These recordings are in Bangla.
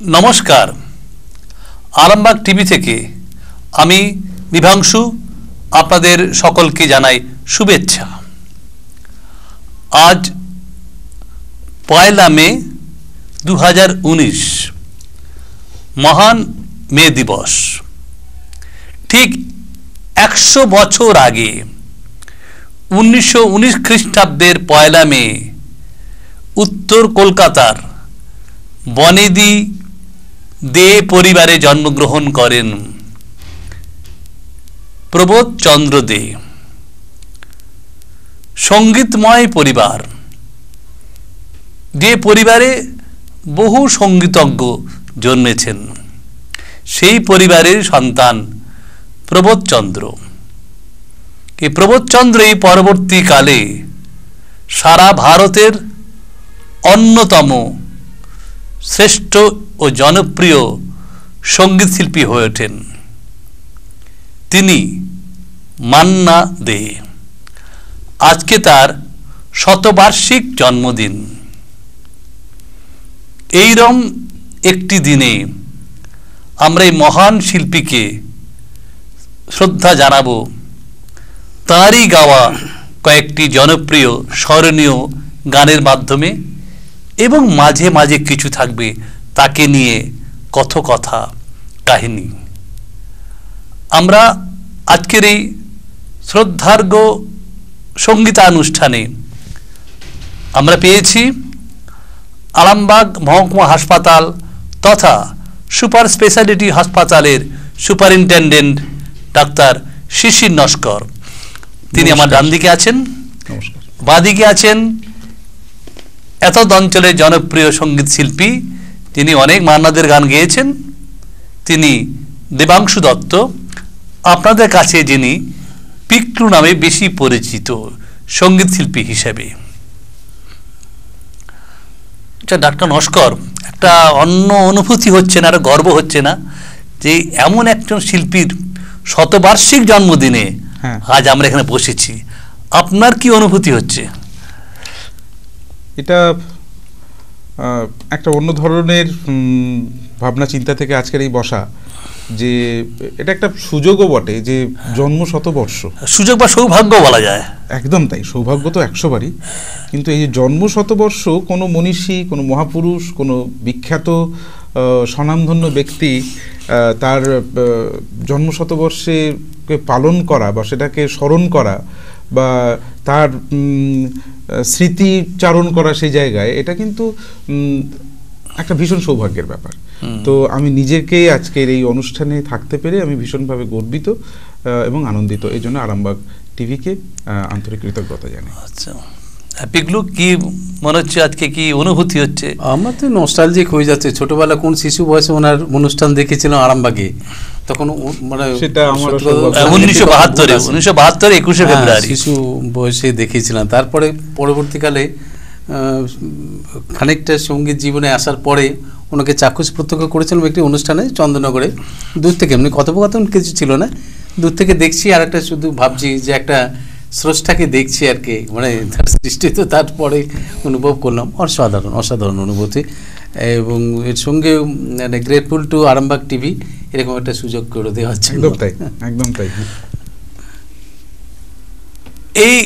নমস্কার। আরামবাগ টিভি থেকে আমি বিভাংশু, আপনাদের সকলকে জানাই শুভেচ্ছা। আজ পয়লা মে দু হাজার উনিশ, মহান মে দিবস। ঠিক একশো বছর আগে উনিশশো উনিশ খ্রিস্টাব্দের পয়লা মে উত্তর কলকাতার বনেদি দে পরিবারে জন্মগ্রহণ করেন। প্রবোধ চন্দ্র দে। সঙ্গীতময় পরিবার। যে পরিবারে বহু সঙ্গীতজ্ঞ জন্মেছেন। সেই পরিবারের সন্তান প্রবোধচন্দ্র এই প্রবোধচন্দ্র এই পরবর্তীকালে সারা ভারতের অন্যতম শ্রেষ্ঠ ও জনপ্রিয় সংগীত শিল্পী হয়ে ওঠেন। তিনি মান্না দে। আজকে তার শতবার্ষিক জন্মদিন। এইরম একটি দিনে আমরা এই মহান শিল্পীকে শ্রদ্ধা জানাব। তাঁরই গাওয়া কয়েকটি জনপ্রিয় স্মরণীয় গানের মাধ্যমে এবং মাঝে মাঝে কিছু থাকবে তাকে নিয়ে কথকথা কাহিনী। আমরা আজকের এই শ্রদ্ধার্ঘ সঙ্গীতানুষ্ঠানে আমরা পেয়েছি আরামবাগ মহকুমা হাসপাতাল তথা সুপার স্পেশালিটি হাসপাতালের সুপারিনটেন্ডেন্ট ডাক্তার শিশির নস্কর। তিনি আমার ডান দিকে আছেন বাদিকে আছেন এত অঞ্চলের জনপ্রিয় সংগীত শিল্পী তিনি অনেক মান্নাদের গান গেয়েছেন। তিনি দেবাংশু দত্ত আপনাদের কাছে যিনি পিকলু নামে বেশি পরিচিত সংগীত শিল্পী হিসেবে। আচ্ছা ডাক্তার নস্কর একটা অন্য অনুভূতি হচ্ছে না আর গর্ব হচ্ছে না যে এমন একজন শিল্পীর শতবার্ষিক জন্মদিনে হ্যাঁ। আজ আমরা এখানে বসেছি। আপনার কি অনুভূতি হচ্ছে? এটা একটা অন্য ধরনের ভাবনা চিন্তা থেকে আজকের এই বসা যে এটা একটা সুযোগও বটে যে জন্ম শতবর্ষ। সুযোগ বা সৌভাগ্য বলা যায়। একদম তাই সৌভাগ্য তো একশো বারই। কিন্তু এই যে জন্ম শতবর্ষ কোনো মনীষী কোনো মহাপুরুষ কোনো বিখ্যাত স্বনামধন্য ব্যক্তি তার জন্ম শতবর্ষে পালন করা বা সেটাকে স্মরণ করা বা তার স্মৃতিচারণ করা সেই জায়গায় এটা কিন্তু একটা ভীষণ সৌভাগ্যের ব্যাপার। তো আমি নিজেকে আজকের এই অনুষ্ঠানে থাকতে পেরে আমি ভীষণভাবে গর্বিত এবং আনন্দিত। এই জন্য আরামবাগ টিভিকে আন্তরিক কৃতজ্ঞতা জানাই। আচ্ছা। পিকলু কি মনে হচ্ছে আজকে? কি অনুভূতি হচ্ছে? আমার তো নস্টালজিক হয়ে যাচ্ছে। ছোটবেলা কোন শিশু বয়সে ওনার অনুষ্ঠান দেখেছিলাম আরামবাগে? তখন মানে সেটা উনিশশো বাহাত্তরে উনিশশো বাহাত্তরে একুশে হ্যাঁ, ফেব্রুয়ারি। শিশু বয়সে দেখেছিলাম। তারপরে পরবর্তীকালে আহ, খানিকটা সংগীত জীবনে আসার পরে ওনাকে চাক্ষুষ প্রত্যক্ষ করেছিলাম একটি অনুষ্ঠানে চন্দ্রনগরে দূর থেকে এমনি কথোপকথন কিছু ছিল না। দূর থেকে দেখছি আর একটা শুধু ভাবছি যে একটা স্রষ্টাকে দেখছি আর কি মানে তার সৃষ্টি তো তারপরে অনুভব করলাম অসাধারণ অসাধারণ অনুভূতি। এবং এর সঙ্গে মানে গ্রেটফুল টু আরামবাগ টিভি এরকম একটা সুযোগ করে দেওয়া জন্য। একদম তাই একদম তাই। এই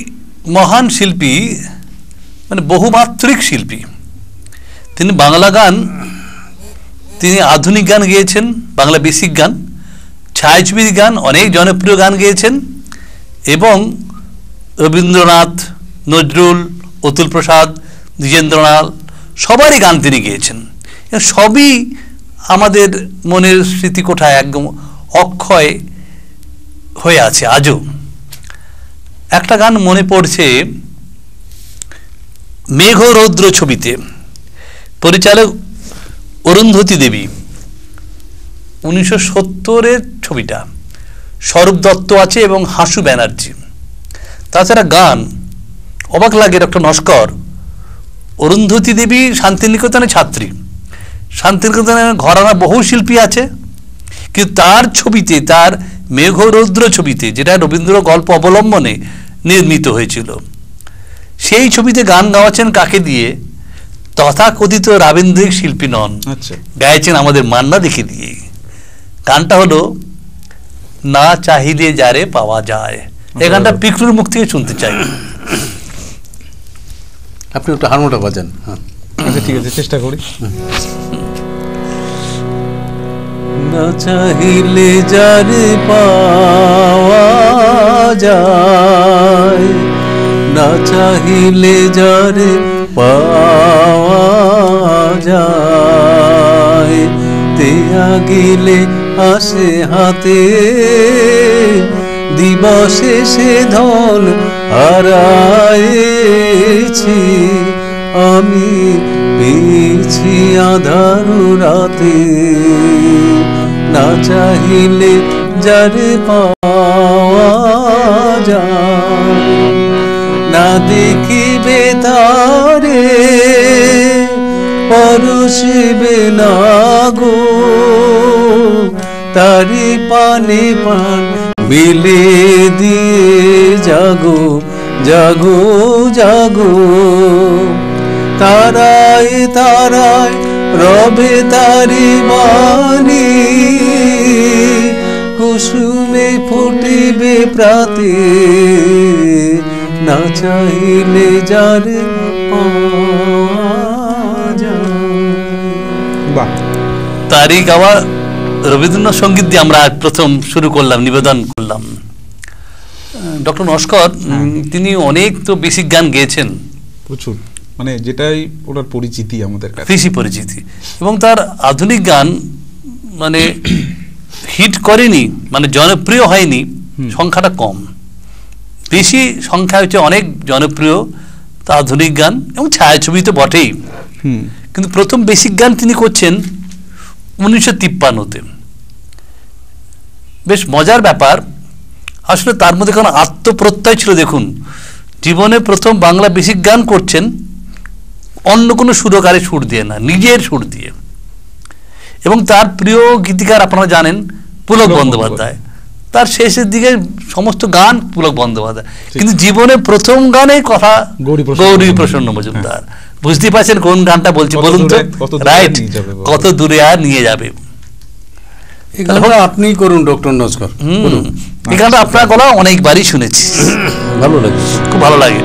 মহান শিল্পী মানে বহুমাত্রিক শিল্পী তিনি বাংলা গান তিনি আধুনিক গান গেয়েছেন বাংলা বেসিক গান ছায়াছবির গান অনেক জনপ্রিয় গান গেয়েছেন এবং রবীন্দ্রনাথ, নজরুল, অতুল প্রসাদ দ্বিজেন্দ্রনাথ সবারই গান তিনি গেয়েছেন। সবই আমাদের মনের স্মৃতিকোঠায় একদম অক্ষয় হয়ে আছে আজও। একটা গান মনে পড়ছে মেঘ রৌদ্র ছবিতে। পরিচালক অরুন্ধতী দেবী। উনিশশো সত্তরের ছবিটা। স্বরূপ দত্ত আছে এবং হাসু ব্যানার্জি। তাছাড়া গান অবাক লাগে ডক্টর নস্কর। অরুন্ধতী দেবী শান্তিনিকেতনের ছাত্রী। শান্তিনিকেতনের ঘরানা বহু শিল্পী আছে কিন্তু তার ছবিতে তার মেঘরৌদ্র ছবিতে যেটা রবীন্দ্র গল্প অবলম্বনে নির্মিত হয়েছিল সেই ছবিতে গান গাওয়াচ্ছেন কাকে দিয়ে? তথাকথিত রাবীন্দ্রিক শিল্পী নন। আচ্ছা। গাইছেন আমাদের মান্না দেখে দিয়ে। গানটা হলো না চাহিলে যারে পাওয়া যায়। এই গানটা পিকলুর মুখ থেকে শুনতে চাই। আপনি একটু হারমোনিয়াম বাজান। হ্যাঁ। আচ্ছা ঠিক আছে চেষ্টা করি। না চাহিলে যারে পাওয়া যায় না চাহিলে যারে পাওয়া যায় তেয়া গেলে আসে হাতে দিবসে সে ধন হারাইছি আমি পেয়েছি আধার রাতে। না চাহিলে যারে পাওয়া যায়, না দেখিবে তারে। পরশিবে না গো, তারি পানে পান মিলে দিয়ে জাগো জাগো জাগো। তারায় তারায় রবে তারি বাণী। কুসুমে ফুটিবে প্রাতে না চাইলে যার পাওয়া যায়। রবীন্দ্রনাথ সংগীত দিয়ে আমরা প্রথম শুরু করলাম নিবেদন করলাম। ডক্টর নস্কর তিনি অনেক তো বেশি গান গেয়েছেন। প্রচুর। মানে যেটাই ওনার পরিচিতি আমাদের কাছে। বেশি পরিচিতি। এবং তার আধুনিক গান মানে হিট করেনি মানে জনপ্রিয় হয়নি সংখ্যাটা কম। বেশি সংখ্যা হচ্ছে অনেক জনপ্রিয় তা আধুনিক গান এবং ছায়াছবি তো বটেই। কিন্তু প্রথম বেসিক গান তিনি করছেন উনিশশো তিপ্পান্নতে। বেশ মজার ব্যাপার। আসলে তার মধ্যে কোনো আত্মপ্রত্যয় ছিল দেখুন। জীবনে প্রথম বাংলা বেসিক গান করছেন অন্য কোনো সুরকারে সুর দিয়ে না নিজের সুর দিয়ে। এবং তার প্রিয় গীতিকার আপনারা জানেন পুলক বন্দ্যোপাধ্যায়। তার শেষের দিকে সমস্ত গান পুলক বন্দ্যোপাধ্যায়। কিন্তু জীবনে প্রথম গানে কথা গৌরী প্রসন্ন মজুমদার। বুঝতে পারছেন কোন গানটা বলছি বলুন তো? রাইট। কত দূরে আর নিয়ে যাবে। আপনিই করুন ডক্টর নস্কর এই গানটা আপনার গলা অনেকবারই শুনেছি। ভালো লাগে খুব ভালো লাগে।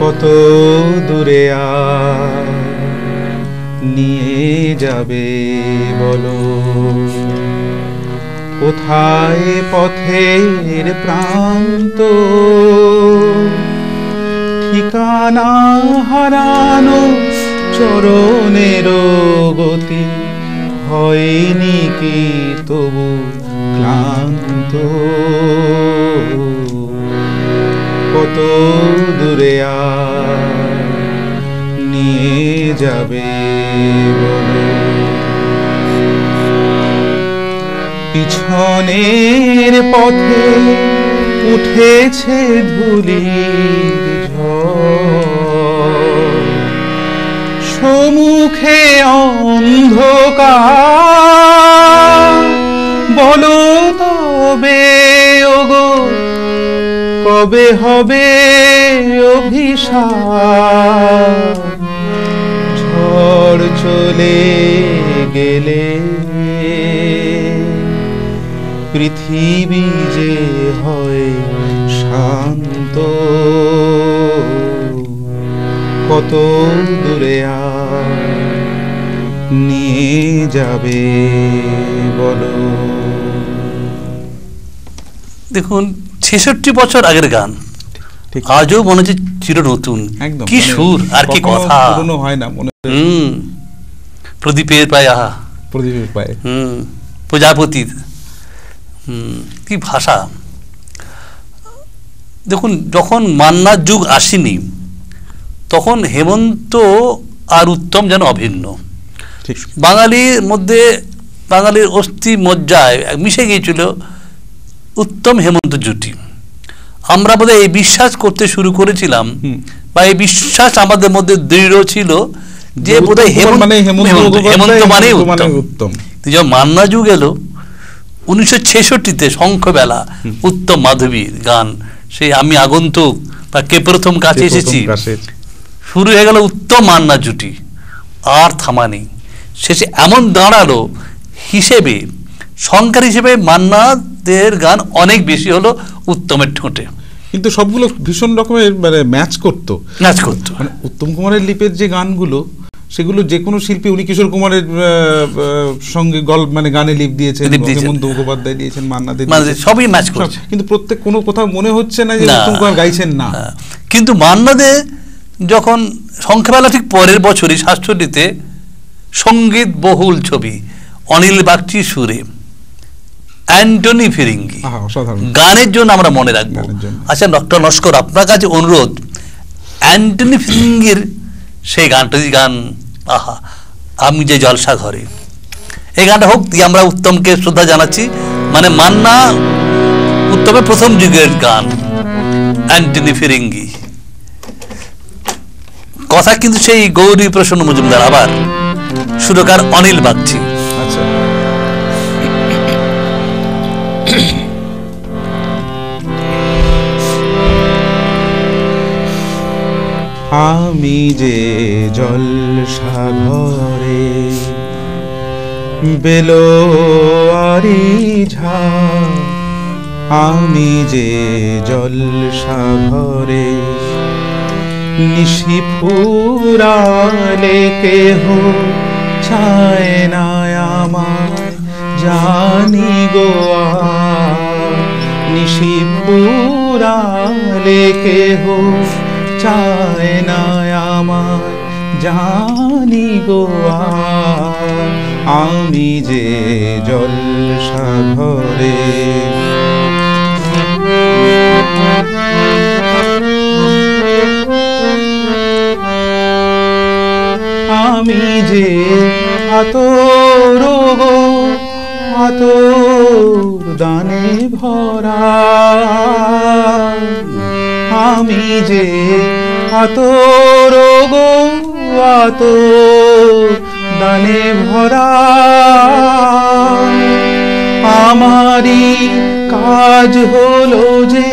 কত দূরে আর নিয়ে যাবে বলো? কোথায় পথের প্রান্ত? ঠিকানা হারানো চরণের গতি হয়নি কি তবু ক্লান্ত? কত দূরে নিয়ে যাবে পিছনের পথে উঠেছে ঝড় সমুখে অন্ধকার। বলো তবে, ওগো, কবে হবে অভিশাপ? ঝড় চলে গেলে পৃথিবী যে হয় শান্ত। কত দূরে নিয়ে যাবে বলো। দেখুন ছেষট্টি বছর আগের গান। আজও মনে হচ্ছে চির নতুন। কি মানে সুর আর কি কথা। পুরনো হয় না মনে হুম প্রদীপের পায় আহা। প্রদীপের পায়ে। হুম প্রজাপতি হুম কি ভাষা। দেখুন যখন মান্নার যুগ আসেনি তখন হেমন্ত আর উত্তম যেন অভিন্ন। বাঙালির মধ্যে বাঙালির অস্থি মজ্জায় মিশে গিয়েছিল উত্তম হেমন্ত জুটি। আমরা বোধহয় এই বিশ্বাস করতে শুরু করেছিলাম বা এই বিশ্বাস আমাদের মধ্যে দৃঢ় ছিল যে বোধহয় উত্তম হেমন্ত মানে উত্তম। যখন মান্না যুগ এলো উনিশশো ছেষট্টিতে শঙ্খবেলা উত্তম মাধবীর গান সেই আমি আগন্তুক বা কে প্রথম কাছে এসেছি। শুরু হয়ে গেল উত্তম মান্না জুটি। আর থামা নেই। শেষে এমন দাঁড়াল হিসেবে সংখ্যার হিসেবে মান্নাদের গান অনেক বেশি হলো উত্তমের ঠোঁটে। কিন্তু সবগুলো ভীষণ রকমের মানে ম্যাচ করতো। ম্যাচ করতো। মানে উত্তম কুমারের লিপের যে গানগুলো সেগুলো যে কোনো শিল্পী উনি কিশোর কুমারের সঙ্গে গল্প মানে গানে লিপ দিয়েছেন। হেমন্ত মুখোপাধ্যায় দিয়েছেন মান্না দে সবই ম্যাচ। করছে। কিন্তু প্রত্যেক কোনো কোথাও মনে হচ্ছে না যে উত্তম কুমার গাইছেন না। হ্যাঁ। কিন্তু মান্নাদে যখন সংখ্যাবেলা ঠিক পরের বছরই সাতষট্টিতে সংগীত বহুল ছবি অনিল বাগচি সুরে অ্যান্টনি ফিরিঙ্গি গানের জন্য আমরা মনে রাখব। আচ্ছা ডক্টর নস্কর আপনার কাছে অনুরোধ অ্যান্টনি ফিরিঙ্গির সেই গানটা গান আহা আমি যে জলসা ঘরে এই গানটা হোক দিয়ে আমরা উত্তমকে শ্রদ্ধা জানাচ্ছি। মানে মান্না উত্তমের প্রথম যুগের গান অ্যান্টনি ফিরিঙ্গি। কথা কিন্তু সেই গৌরী প্রসন্ন মজুমদার, আবার সুরকার অনিল বাগচি। আচ্ছা। আমি যে জল সাগরে বেলো আরি ঝা, আমি যে জল সাগরে নিশি ফুরালে কেহ ছায় না আমায় জানি গোয়া নিশি ফুরালে কেহ চায় না আমায় জানি গোয়া আমি যে জল সাগরে আমি যে আতর আতর দানে ভরা। আমি যে আতর গো আতর দানে ভরা। আমারই কাজ হলো যে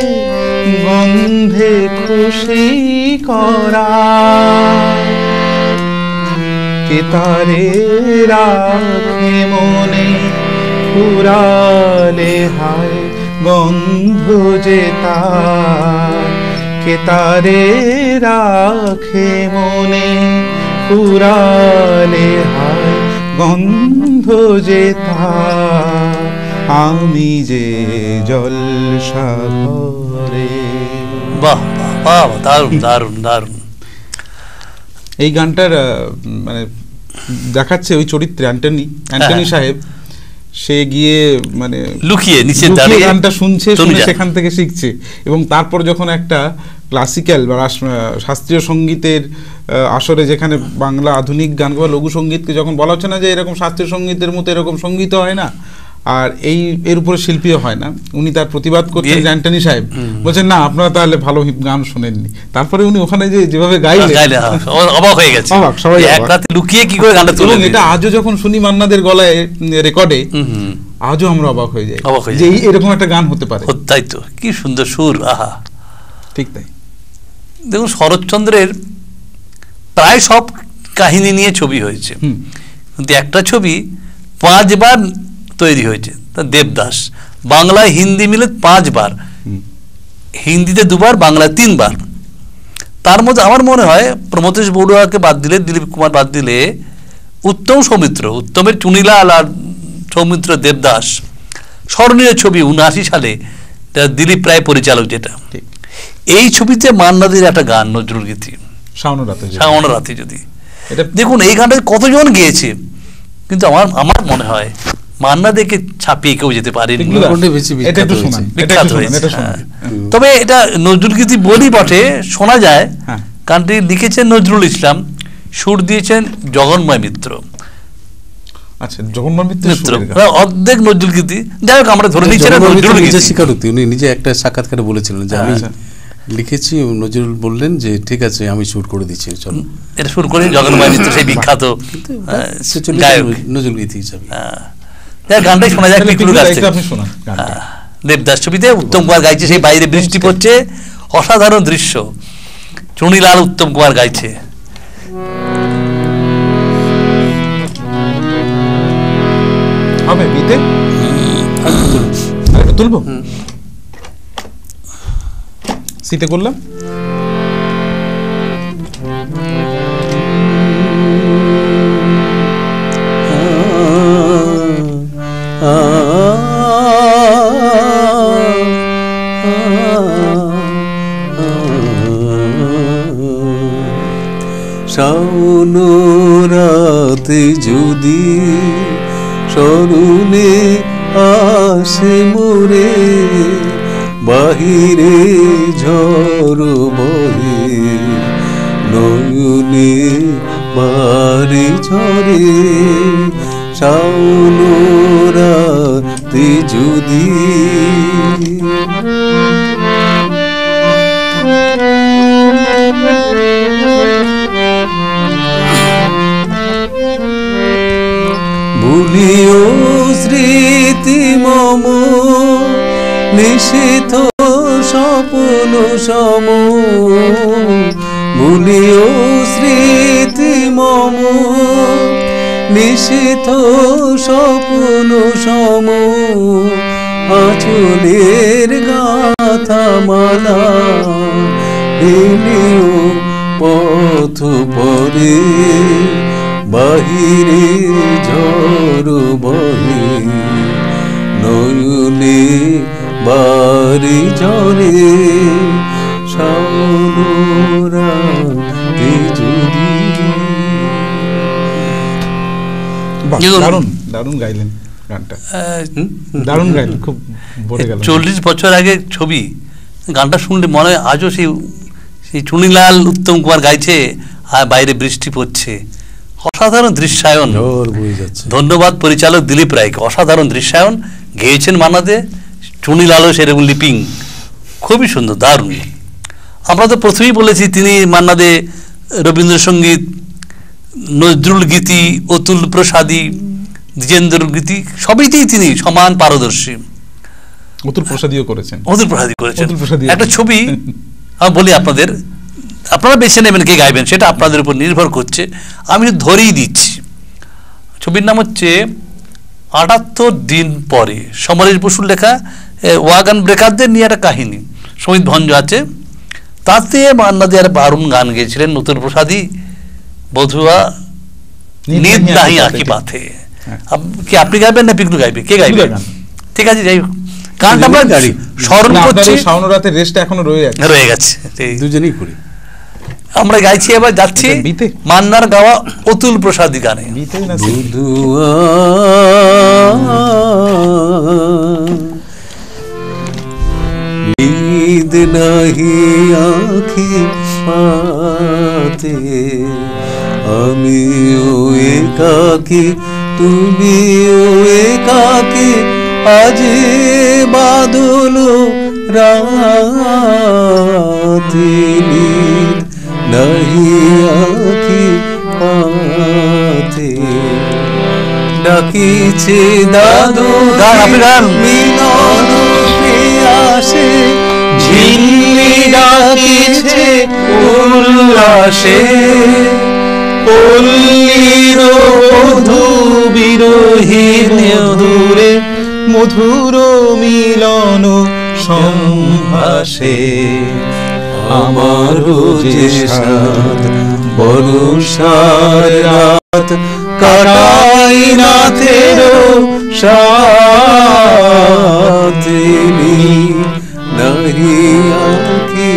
গন্ধে খুশি করা। কে তারে রাখে মনে, ফুরালে হায় গন্ধ যে তার। কে তারে রাখে মনে, ফুরালে হায় গন্ধ যে আমি যে জল সাগরে বাহ বাহ বাহ, দারুণ দারুণ দারুণ। এই গানটার মানে দেখাচ্ছে ওই চরিত্রে অ্যান্টনি অ্যান্টনি হ্যাঁ। সাহেব। সে গিয়ে মানে লুকিয়ে নিচে দাঁড়িয়ে গানটা শুনছে শুনে সেখান থেকে শিখছে। এবং তারপর যখন একটা ক্লাসিক্যাল বা শাস্ত্রীয় সঙ্গীতের আসরে যেখানে বাংলা আধুনিক গান বা লঘু সঙ্গীতকে যখন বলা হচ্ছে না যে এরকম শাস্ত্রীয় সঙ্গীতের মতো এরকম সংগীত হয় না আর এই এর উপরে শিল্পীও হয় না। উনি তার প্রতিবাদ করছেন যে অ্যান্টনি সাহেব। বলছেন না আপনারা তাহলে ভালো গান শোনেননি। তারপরে উনি ওখানে যে যেভাবে গাইলেন। গাইলে হ্যাঁ, অ- অবাক হয়ে গেছে। অবাক, সবাই এক রাতে লুকিয়ে কি করে গানটা তুলে এবং দিল। এটা আজও যখন শুনি মান্নাদের গলায় রেকর্ডে। আজও আমরা অবাক হয়ে যাই। অবাক হয়ে যাই। এরকম একটা গান হতে পারে। তাই তো। কি সুন্দর সুর আহা। ঠিক তাই। দেখুন শরৎচন্দ্রের প্রায় সব কাহিনী নিয়ে ছবি হয়েছে। কিন্তু একটা ছবি পাঁচবার তৈরি হয়েছে। তা দেবদাস। বাংলায় হিন্দি মিলে পাঁচবার। হিন্দিতে দুবার বাংলায় তিনবার। তার মধ্যে আমার মনে হয় প্রমথেশ বড়ুয়াকে বাদ দিলে দিলীপ কুমার বাদ দিলে উত্তম সৌমিত্র উত্তমের চুনিলাল আর সৌমিত্র দেবদাস। স্মরণীয় ছবি উনআশি সালে দিলীপ রায় পরিচালক যেটা। এই ছবিতে মান্নাদের একটা গান নজরুল গীতি। শ্রাবণ রাতে যদি। দেখুন এই গানটা কতজন গেয়েছে? কিন্তু আমার আমার মনে হয় মান্না দেখে ছাপিয়ে কেউ যেতে পারেনি। হ্যাঁ। তবে এটা নজরুল গীতি বলি বটে শোনা যায় হ্যাঁ। গানটি লিখেছেন নজরুল ইসলাম সুর দিয়েছেন জগন্ময় মিত্র। আচ্ছা মিত্র। প্রায় অর্ধেক নজরুল গীতি। যাই হোক আমরা ধরে নিচ্ছি এটা নজরুল গীতি। স্বীকারোক্তি। উনি নিজে একটা সাক্ষাৎকারে বলেছিলেন যে আমি আচ্ছা। লিখেছি নজরুল বললেন যে ঠিক আছে আমি শুট করে দিচ্ছি চলো। এটা সুর করে জগন্ময় মিত্র সেই বিখ্যাত হ্যাঁ, সে চলে নজরুল গীতি হিসাবে। হ্যাঁ, যার গানটাই শোনা যায় পিকুর। হ্যাঁ, দেবদাস ছবিতে উত্তম কুমার গাইছে সেই বাইরে বৃষ্টি পড়ছে অসাধারণ দৃশ্য। চুনিলাল উত্তম কুমার গাইছে। হবে বিতে? তুলবো? শীতে করলাম? রাতে যদি স্মরণে আসে মোরে বাহিরে ঝড় বহে নয়নে বাড়ি ঝরে। শাওন রাতে যদি নিষিদ্ধ স্বপ্ন সম আচলের গাথা মালা এলিও পথ পরে বাহিরে ঝড় বহে। নয়নে বাড়ি ঝরে সারা দারুণ দারুণ গাইলেন গানটা। দারুণ গাইলেন খুব চল্লিশ বছর আগে ছবি গানটা শুনলে মনে হয় আজও সেই সেই চুনিলাল উত্তম কুমার গাইছে আর বাইরে বৃষ্টি পড়ছে। অসাধারণ দৃশ্যায়ন। ধন্যবাদ পরিচালক দিলীপ রায়কে। অসাধারণ দৃশ্যায়ন। গেয়েছেন মানাদে চুনিলালও সেরকম লিপিং। খুবই সুন্দর দারুণ। আমরা তো প্রথমেই বলেছি তিনি মান্নাদে রবীন্দ্রসঙ্গীত নজরুল গীতি অতুল প্রসাদী দ্বিজেন্দ্র গীতি সবইতেই তিনি সমান পারদর্শী। অতুল প্রসাদীও করেছেন। অতুল প্রসাদী করেছেন। একটা ছবি আমি বলি আপনাদের আপনারা বেছে নেবেন কে গাইবেন সেটা আপনাদের উপর নির্ভর করছে। আমি ধরেই দিচ্ছি। ছবির নাম হচ্ছে আটাত্তর দিন পরে। সমরেশ বসুর লেখা ওয়াগান ব্রেকারদের নিয়ে একটা কাহিনী। সমিত ভঞ্জ আছে। তাতে মান্না দে আর বারুণ গান গেয়েছিলেন নতুন প্রসাদী। বধুয়া নিদ নাহি আঁকি পাথে। আপ- কি আপনি গাইবেন না পিকলু গাইবে? কে গাইবে? ঠিক আছে যাই গানটা আমরা গাড়ি। স্মরণ করছি। শাওন রাতের রেস্টটা এখনও রয়ে যাচ্ছে রয়ে গেছে এই। দুজনেই করি। আমরা গাইছি এবার যাচ্ছি মান্নার গাওয়া অতুল প্রসাদী গানে। নীদ নাহি আখি পাতে। আমিও একাকি তুমিও একাকি আজ বাদল রাতে নীদ নাহি আখি পাতে ডাকিছে দাদু। মিলন আসে ঝিল্লি ডাকিছে উল্লাসে। পল্লীর মধু বিরোহীন দূরে মধুর মিলন সম্ভাসে আমারও যে সাত বরুষার রাত কাটাই না তেরো সাতিনি নাহি আখি কি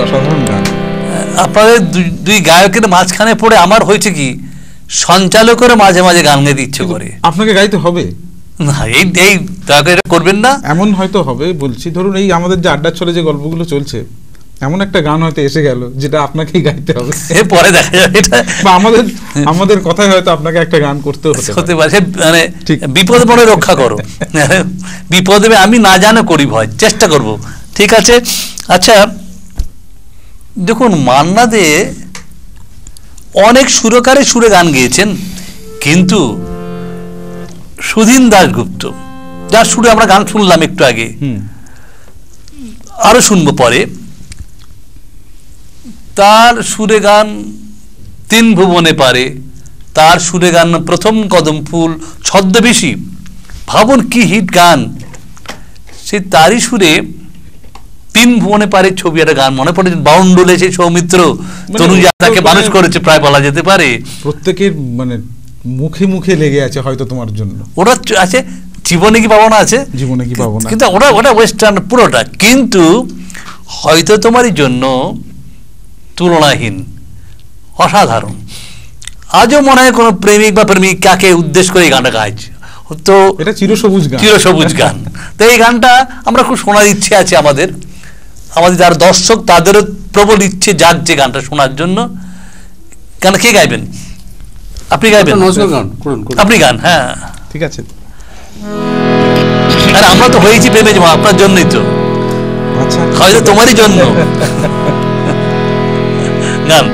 অসাধারণ গান। আপনাদের দুই- গায়কের মাঝখানে পড়ে আমার হয়েছে কি? সঞ্চালকের মাঝে মাঝে গান গাইতে ইচ্ছে করে। আপনাকে গাইতে হবে। না এই এই এটা করবেন না। এমন হয়তো হবে বলছি ধরুন এই আমাদের যে আড্ডা চলে যে গল্পগুলো চলছে এমন একটা গান হয়তো এসে গেল যেটা আপনাকেই গাইতে হবে। পরে দেখা যাবে এটা বা আমাদের আমাদের কথায় হয়তো আপনাকে একটা গান করতেও হতে হতে পারে পারে মানে। বিপদে পড়ে রক্ষা করো। বিপদে আমি না জানো করি ভয় চেষ্টা করব। ঠিক আছে? আচ্ছা দেখুন মান্না দে অনেক সুরকারে সুরে গান গেয়েছেন কিন্তু সুধীন দাশগুপ্ত যার সুরে আমরা গান শুনলাম একটু আগে হুম। আরও শুনব পরে তার সুরে গান তিন ভুবনে পারে তার সুরে গান প্রথম কদম ফুল ছদ্মবেশী ভাবুন কি হিট গান সে তারই সুরে তিন ভুবনে পারে ছবি একটা গান মনে পড়ে বাউন্ডুলে সেই সৌমিত্র মানে তনুজা তাকে মানে- মানুষ করেছে প্রায় বলা যেতে পারে। প্রত্যেকের মানে মুখে মুখে লেগে আছে হয়তো তোমার জন্য। চ- আছে জীবনে কি পাবো না আছে? জীবনে কি পাবো না কিন্তু ওটা ওটা ওয়েস্টার্ন পুরোটা। কিন্তু হয়তো তোমারই জন্য তুলনাহীন অসাধারণ। আজও মনে হয় কোনো প্রেমিক বা প্রেমিকাকে উদ্দেশ্য করে এই গানটা গাইছে। তো এটা চিরসবুজ গান। চিরসবুজ গান। তো এই গানটা আমরা খুব শোনার ইচ্ছে আছে আমাদের। আমাদের যারা দর্শক তাদেরও প্রবল ইচ্ছে জাগছে গানটা শোনার জন্য গান কে গাইবেন আপনি গাইবেন নজরুল গান করুন করুন আপনি গান হ্যাঁ ঠিক আছে আর আমরা তো হয়েছি প্রেমে যাব আপনার জন্যই তো আচ্ছা হয়তো তোমারই জন্য গান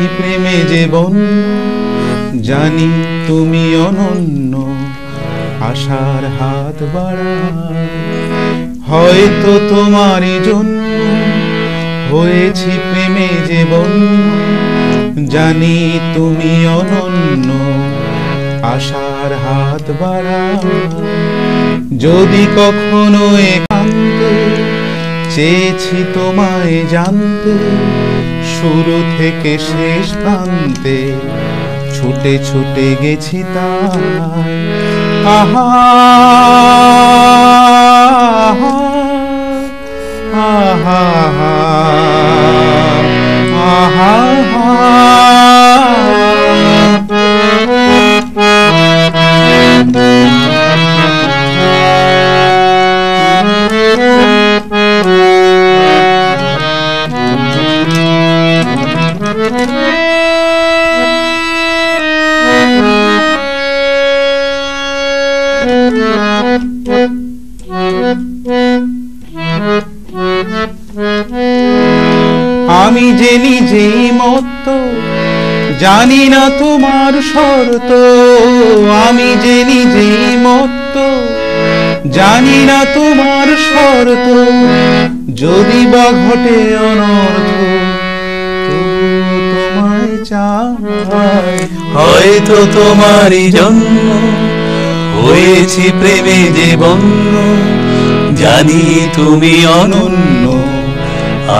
হয়েছি প্রেমে জীবন জানি তুমি অনন্য, আশার হাত বাড়ায়। হয়তো তোমারই জন্য হয়েছি প্রেমে জীবন জানি তুমি অনন্য, আশার হাত বাড়ায়। যদি কখনো একান্তে চেয়েছি তোমায় জানতে শুরু থেকে শেষ প্রান্তে ছুটে ছুটে গেছি তাই আহা আহা আহা। না তোমার শর্ত, আমি যে নিজেই মত্ত, জানি না তোমার শর্ত, যদি বা ঘটে অনর্থ তোমায় চাই হয়তো তোমারই জন্য হয়েছি প্রেমে যে বন্য, জানি তুমি অনন্য,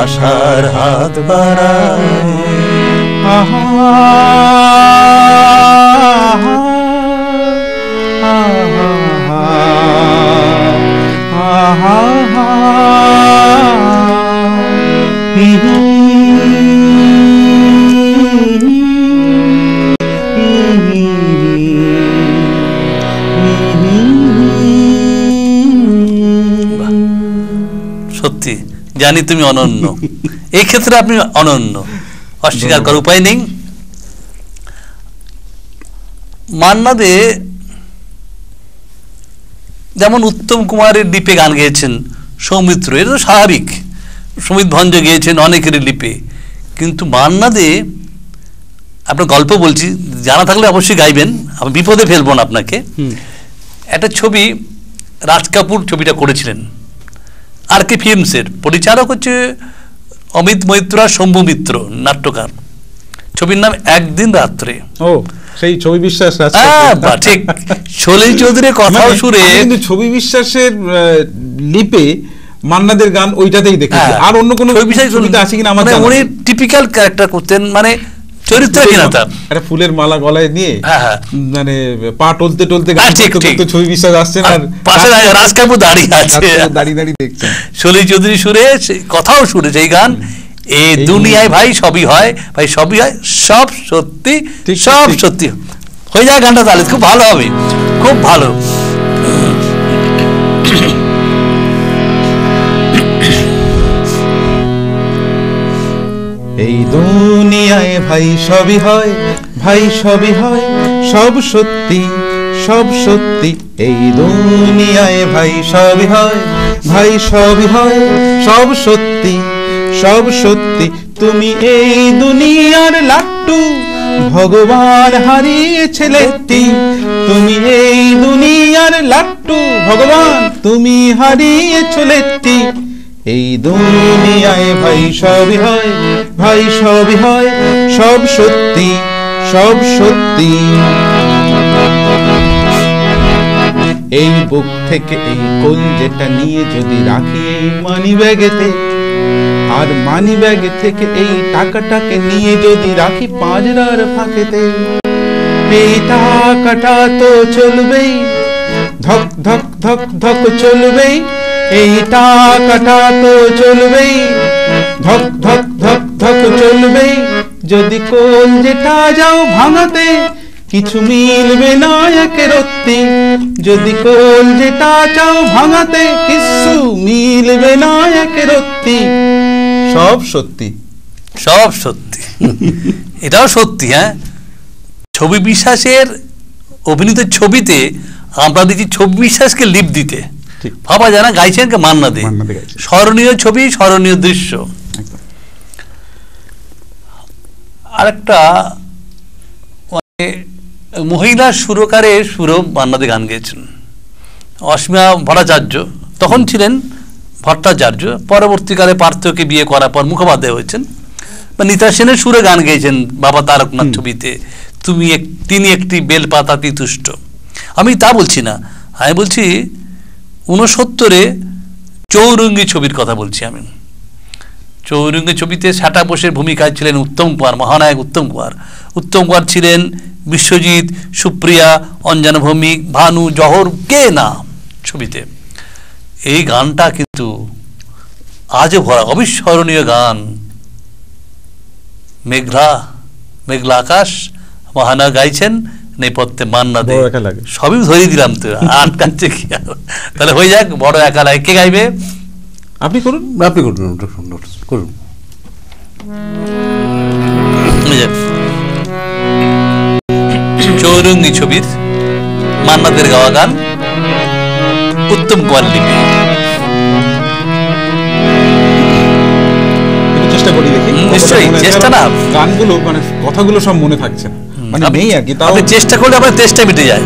আশার হাত বাড়ায়। সত্যি জানি তুমি অনন্য। এই ক্ষেত্রে আপনি অনন্য। অস্বীকার করার উপায় নেই। মান্না দে যেমন উত্তম কুমারের লিপে গান গেয়েছেন সৌমিত্র এটা তো স্বাভাবিক। সুমিত ভঞ্জ গিয়েছেন অনেকেরই লিপে। কিন্তু মান্না দে আপনার গল্প বলছি জানা থাকলে অবশ্যই গাইবেন আমি বিপদে ফেলব না আপনাকে। একটা ছবি রাজ কাপুর ছবিটা করেছিলেন। আর কে ফিল্মসের। পরিচালক হচ্ছে অমিত মৈত্র আর শম্ভু মিত্র নাট্যকার ছবির নাম একদিন রাত্রে। ও সেই ছবি বিশ্বাস হ্যাঁ, ঠিক। সলিল চৌধুরীর কথাও মানে সুরে কিন্তু ছবি বিশ্বাসের লিপে মান্নাদের গান ওইটাতেই দেখেছি। হ্যাঁ, আর অন্য কোনো বিষয় আছে কিনা আমাদের মানে উনি টিপিক্যাল ক্যারেক্টার করতেন। মানে চরিত্র কিনা তার একটা ফুলের মালা গলায় নিয়ে হ্যাঁ, হ্যাঁ। মানে পা টলতে টলতে হ্যাঁ। করতে ছবি বিশ্বাস আসছেন আর আর পাশে রাজ কাপুর দাঁড়িয়ে আছে। দাঁড়িয়ে দাঁড়িয়ে দেখছেন সলিল চৌধুরী সুরে সে- কথাও সুরে সেই গান। এই দুনিয়ায় ভাই সবই হয় ভাই সবই হয় সব সত্যি সব সত্যি। হয়ে যায় গানটা তাহলে খুব ভালো হবে খুব ভালো। এই দুনিয়ায় ভাই সবই হয়, ভাই সবই হয়, সব সত্যি সব সত্যি। এই দুনিয়ায় ভাই সবই হয়, ভাই সবই হয়, সব সত্যি সব সত্যি। তুমি এই দুনিয়ার লাট্টু, ভগবান হারিয়েছে লেট্টি তুমি এই দুনিয়ার লাট্টু, ভগবান তুমি হারিয়েছ লেট্টি এই দুনিয়ায় ভাই সবই হয়, ভাই সবই হয়, সব সত্যি সব সত্যি। এই বুক থেকে এই কোল যেটা নিয়ে যদি রাখি এই মানি ব্যাগেতে, আর মানি ব্যাগ থেকে এই টাকাটাকে নিয়ে যদি রাখি পাঁজরার ফাঁকেতে, এই টাকাটা তো চলবেই, ধক ধক ধক ধক চলবেই। এই টাকাটা তো চলবেই, ধক ধক ধক ধক চলবেই। যদি কোন যেটা যাও ভাঙাতে, কিছু মিলবে না একের যদি কোন যেটা চাও ভাঙাতে, কিছু মিলবে না একের সব সত্যি সব সত্যি। এটাও সত্যি হ্যাঁ? ছবি বিশ্বাসের অভিনীত ছবিতে আমরা দেখি ছবি বিশ্বাসকে লিপ দিতে। ভাবা যায় না গাইছেন কে মান্না দে। স্মরণীয় ছবি স্মরণীয় দৃশ্য। আরেকটা মানে মহিলা সুরকারে সুর মান্নাদে গান গেয়েছেন। অসীমা ভট্টাচার্য। তখন ছিলেন ভট্টাচার্য। পরবর্তীকালে পার্থকে বিয়ে করার পর মুখোপাধ্যায় হয়েছেন। বা নিতা সেনের সুরে গান গেয়েছেন বাবা তারকনাথ ছবিতে। তুমি এক তিনি একটি বেলপাতাতি তুষ্ট। আমি তা বলছি না। আমি বলছি ঊনসত্তরে চৌরঙ্গী ছবির কথা বলছি আমি। চৌরঙ্গী ছবিতে সাটা বোসের ভূমিকায় ছিলেন উত্তম কুমার, মহানায়ক উত্তম কুমার। উত্তম কুমার ছিলেন বিশ্বজিৎ, সুপ্রিয়া, অঞ্জনা ভৌমিক, ভানু, জহর, কে না ছবিতে। এই গানটা কিন্তু আজও ভরা অবিস্মরণীয় গান। মেঘলা মেঘলা আকাশ মহানা গাইছেন নেপথ্যে মান্না দে বড় একা লাগে। সবই ধরিয়ে দিলাম তো আটকাচ্ছে কি তাহলে হয়ে যাক বড় একা লাগে। কে গাইবে? আপনি করুন। আপনি করুন করুন, চৌরঙ্গি ছবির মান্নাদের গাওয়া গান উত্তম কুমার লিপি। চেষ্টা করি দেখি। নিশ্চয়ই, মনে চেষ্টা না। গানগুলো মানে কথাগুলো সব মনে থাকছে না। মানে নেই আর কি তাও চেষ্টা করলে আপনার তেষ্টা মিটে যায়।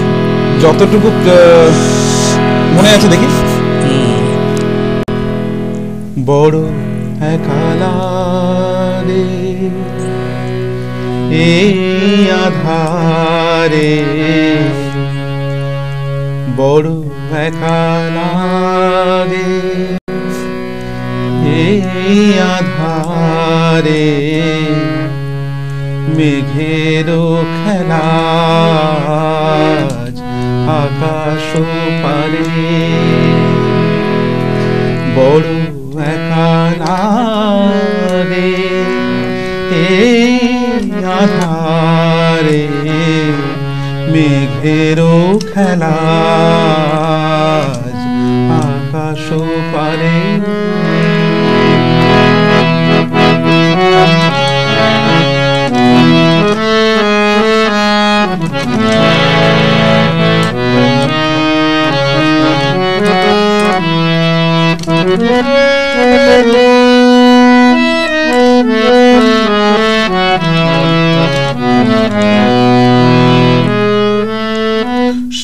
যতটুকু মনে আছে দেখি? বড় এই আধারে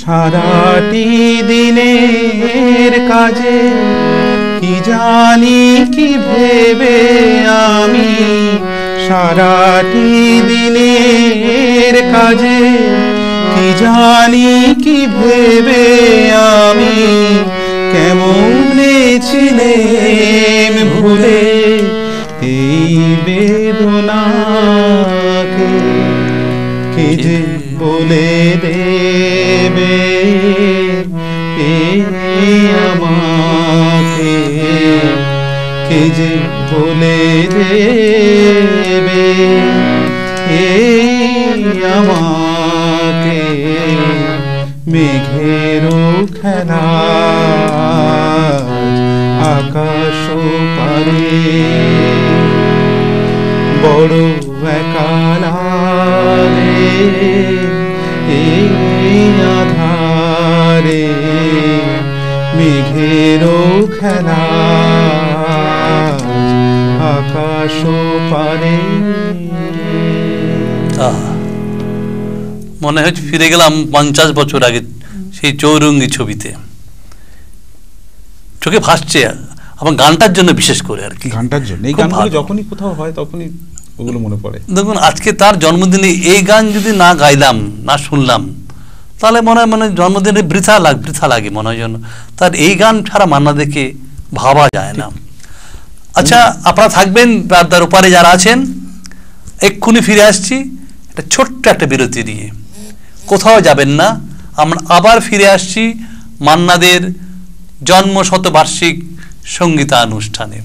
সারাটি দিনের কাজে, কি জানি, কি ভেবে আমি? সারাটি দিনের কাজে, কি জানি, কি ভেবে আমি? কেমন ছিলেম ভুলে, এই বেদনাকে, কে যে বলে দেবে। আমাকে কে যে বলে দেবে? আমাকে মেঘেরও খেলা আকাশ পারে। বড় একালা মনে হচ্ছে ফিরে গেলাম পঞ্চাশ বছর আগে সেই চৌরঙ্গি ছবিতে। চোখে ভাসছে আমার গানটার জন্য বিশেষ করে আর কি। গানটার জন্য। এই গানগুলো যখনই কোথাও হয় তখনই ওগুলো মনে পড়ে। দেখুন আজকে তার জন্মদিনে এই গান যদি না গাইলাম না শুনলাম তাহলে মনে হয় মানে জন্মদিনে বৃথা লাগ বৃথা লাগে মনে হয় যেন। তার এই গান ছাড়া মান্না দেখে ভাবা যায় না। আচ্ছা আপনারা থাকবেন পর্দার ওপারে যারা আছেন এক্ষুনি ফিরে আসছি। একটা ছোট্ট একটা বিরতি নিয়ে। কোথাও যাবেন না। আমরা আবার ফিরে আসছি মান্নাদের জন্ম শতবার্ষিক সঙ্গীতানুষ্ঠানে।